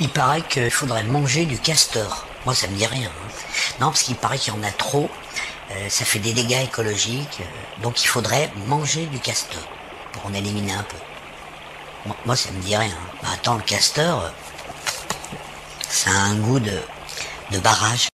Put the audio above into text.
Il paraît qu'il faudrait manger du castor. Moi, ça me dit rien. Hein. Non, parce qu'il paraît qu'il y en a trop. Euh, ça fait des dégâts écologiques. Euh, donc, il faudrait manger du castor pour en éliminer un peu. Moi, moi, ça me dit rien. Hein. Bah, attends, le castor, euh, ça a un goût de, de barrage.